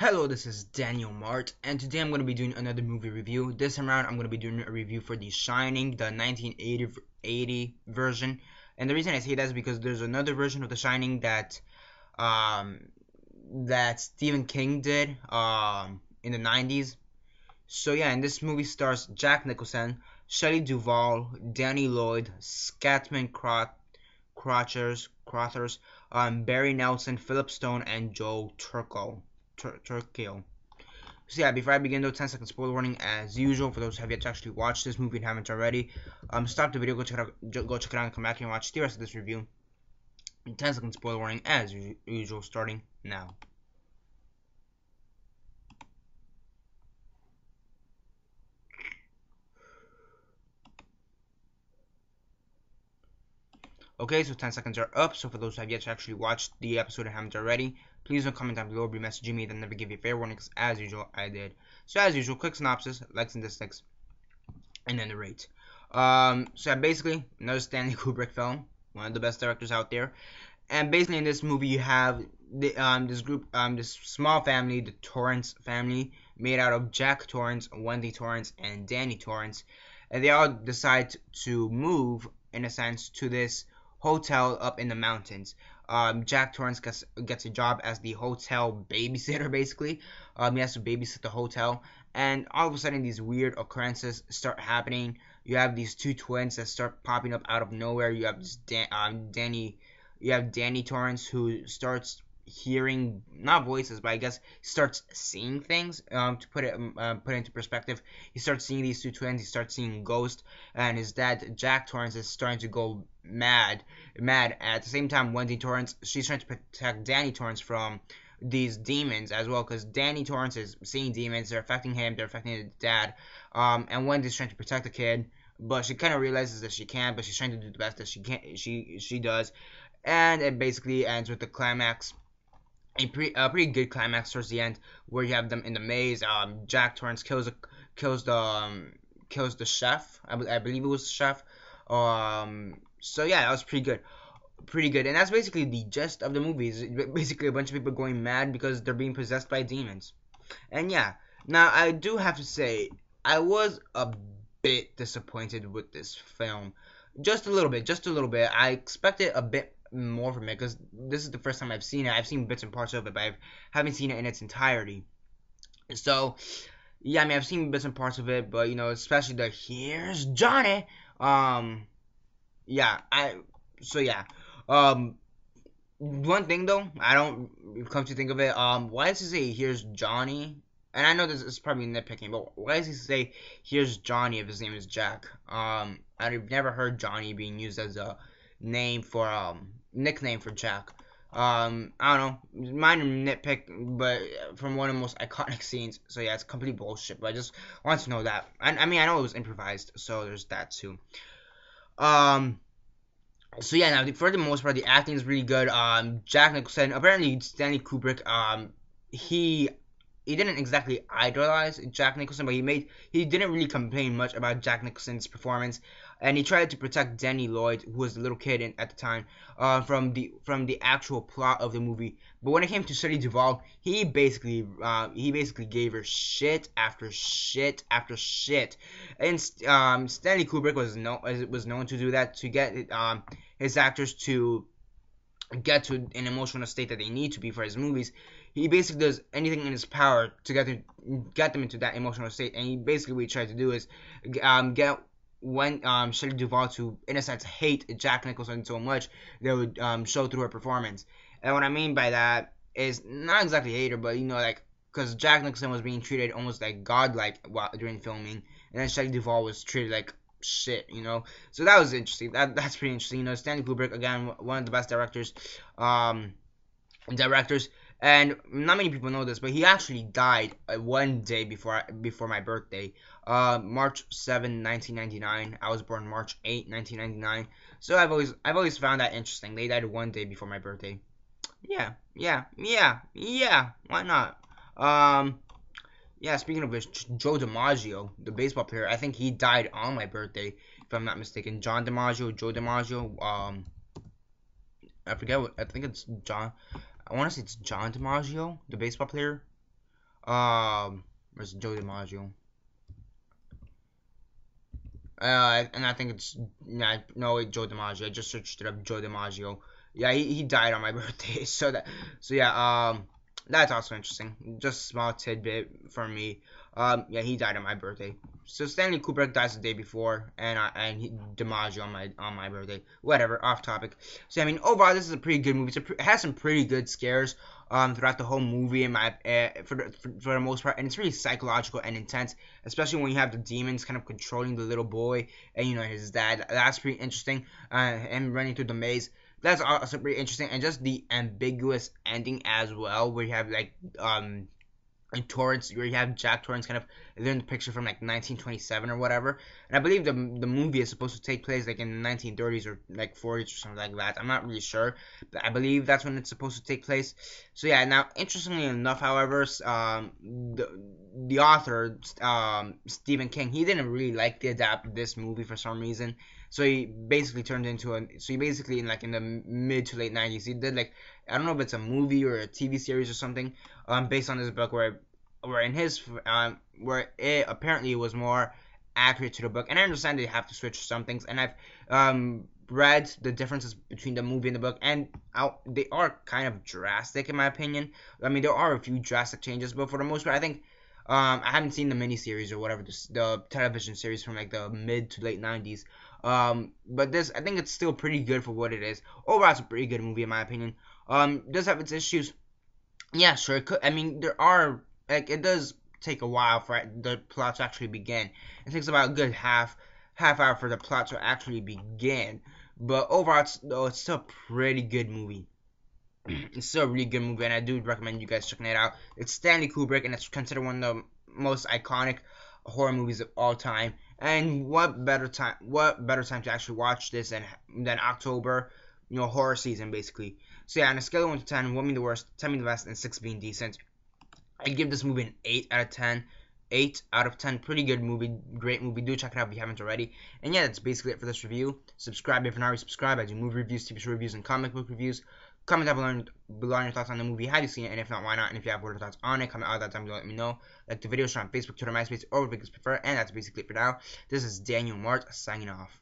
Hello, this is Daniel Mart, and today I'm going to be doing another movie review. This time around, I'm going to be doing a review for The Shining, the 1980 version. And the reason I say that is because there's another version of The Shining that um, that Stephen King did um, in the 90s. So yeah, and this movie stars Jack Nicholson, Shelley Duvall, Danny Lloyd, Scatman Crothers, Crothers, um, Barry Nelson, Philip Stone, and Joe Turco. Tur Turkio. So yeah, before I begin though, 10 second spoiler warning as usual for those who have yet to actually watch this movie and haven't already. Um, stop the video, go check it out, go check it out, and come back and watch the rest of this review. 10 second spoiler warning as usual, starting now. Okay, so 10 seconds are up. So for those who have yet to actually watch the episode and haven't already, please don't comment down below or be messaging me. Then never give you fair warning because as usual, I did. So as usual, quick synopsis, likes and dislikes, and then the rate. Um, so basically, another Stanley Kubrick film, one of the best directors out there. And basically in this movie, you have the, um, this group, um, this small family, the Torrance family, made out of Jack Torrance, Wendy Torrance, and Danny Torrance. And they all decide to move, in a sense, to this hotel up in the mountains. Um, Jack Torrance gets, gets a job as the hotel babysitter, basically. Um, he has to babysit the hotel. And all of a sudden, these weird occurrences start happening. You have these two twins that start popping up out of nowhere. You have Dan, um, Danny, you have Danny Torrance who starts hearing not voices, but I guess starts seeing things. Um, to put it um, uh, put it into perspective, he starts seeing these two twins. He starts seeing ghosts, and his dad Jack Torrance is starting to go mad, mad. At the same time, Wendy Torrance she's trying to protect Danny Torrance from these demons as well, because Danny Torrance is seeing demons. They're affecting him. They're affecting his dad. Um, and Wendy's trying to protect the kid. But she kind of realizes that she can't, but she's trying to do the best that she can. She she does, and it basically ends with the climax a pretty a pretty good climax towards the end where you have them in the maze. Um, Jack Torrance kills a, kills the um, kills the chef. I, I believe it was the chef. Um, so yeah, that was pretty good, pretty good. And that's basically the gist of the movie. Is basically a bunch of people going mad because they're being possessed by demons. And yeah, now I do have to say I was a bit disappointed with this film. Just a little bit, just a little bit. I expected a bit more from it because this is the first time I've seen it. I've seen bits and parts of it, but I haven't seen it in its entirety. So, yeah, I mean, I've seen bits and parts of it, but you know, especially the "Here's Johnny." Um, yeah, I. So yeah, um, one thing though, I don't come to think of it. Um, why does he say "Here's Johnny"? And I know this is probably nitpicking, but why does he say "Here's Johnny" if his name is Jack? Um, I've never heard Johnny being used as a name for um nickname for Jack. Um, I don't know, minor nitpick, but from one of the most iconic scenes. So yeah, it's complete bullshit. But I just want to know that. I, I mean, I know it was improvised, so there's that too. Um. So yeah, now for the most part, the acting is really good. Um, Jack Nicholson, apparently Stanley Kubrick, um, he he didn't exactly idolize Jack Nicholson, but he made he didn't really complain much about Jack Nicholson's performance and he tried to protect Danny Lloyd, who was the little kid in, at the time, uh, from the from the actual plot of the movie. But when it came to Shelley Duvall, he basically uh, he basically gave her shit after shit after shit, and um, Stanley Kubrick was no was known to do that to get um, his actors to get to an emotional state that they need to be for his movies. He basically does anything in his power to get to get them into that emotional state, and he basically what he tried to do is um, get when um, Shelley Duvall to, in a sense, hate Jack Nicholson so much, they would um, show through her performance. And what I mean by that is not exactly hate her, but you know, like, because Jack Nicholson was being treated almost like godlike while during filming, and then Shelley Duvall was treated like shit, you know. So that was interesting. That that's pretty interesting. You know, Stanley Kubrick again, one of the best directors, um, directors and not many people know this, but he actually died uh, one day before before my birthday, uh, March 7, 1999. I was born March 8, 1999. So I've always I've always found that interesting. They died one day before my birthday. Yeah, yeah, yeah, yeah. Why not? Um, yeah. Speaking of which, Joe DiMaggio, the baseball player, I think he died on my birthday, if I'm not mistaken. John DiMaggio, Joe DiMaggio. Um, I forget what I think it's John. I want to say it's John DiMaggio, the baseball player. Um, where's Joe DiMaggio? Uh, and I think it's nah, no wait, Joe DiMaggio. I just searched it up, Joe DiMaggio. Yeah, he, he died on my birthday. So that so yeah, um, that's also interesting. Just a small tidbit for me. Um, yeah, he died on my birthday. So Stanley Kubrick dies the day before, and I, and he, DiMaggio on my on my birthday. Whatever, off topic. So I mean, overall, this is a pretty good movie. A, it has some pretty good scares um, throughout the whole movie, in my uh, for, the, for, for the most part, and it's really psychological and intense, especially when you have the demons kind of controlling the little boy and you know his dad. That's pretty interesting. Uh, and running through the maze that's also pretty interesting, and just the ambiguous ending as well, where you have like um in Torrance, where you have Jack Torrance kind of they're in the picture from like 1927 or whatever, and I believe the the movie is supposed to take place like in the 1930s or like 40s or something like that. I'm not really sure, but I believe that's when it's supposed to take place. So yeah, now interestingly enough, however, um, the the author um Stephen King he didn't really like to adapt this movie for some reason. So he basically turned into a. So he basically in like in the mid to late 90s, he did like I don't know if it's a movie or a TV series or something, um, based on this book where, where in his um, where it apparently was more accurate to the book. And I understand they have to switch some things, and I've um read the differences between the movie and the book, and I'll, they are kind of drastic in my opinion. I mean, there are a few drastic changes, but for the most part, I think. Um, I haven't seen the miniseries or whatever, the, the television series from like the mid to late 90s. Um, but this, I think it's still pretty good for what it is. Overall, it's a pretty good movie in my opinion. Um, does have its issues. Yeah, sure. It could. I mean, there are like it does take a while for the plot to actually begin. It takes about a good half half hour for the plot to actually begin. But overall, it's, it's still a pretty good movie. it's still a really good movie, and I do recommend you guys checking it out. It's Stanley Kubrick, and it's considered one of the most iconic horror movies of all time. And what better time? What better time to actually watch this than than October? You know, horror season basically. So yeah, on a scale of one to ten, one being the worst, ten being the best, and six being decent, I give this movie an eight out of ten. 8 out of 10. Pretty good movie. Great movie. Do check it out if you haven't already. And yeah, that's basically it for this review. Subscribe if you're not already subscribed. I do movie reviews, TV show reviews, and comic book reviews. Comment down below, below your thoughts on the movie. Have you seen it? And if not, why not? And if you have what thoughts on it, comment all that down below. Let me know. Like the video, share on Facebook, Twitter, MySpace, or Biggest Prefer. And that's basically it for now. This is Daniel Mart signing off.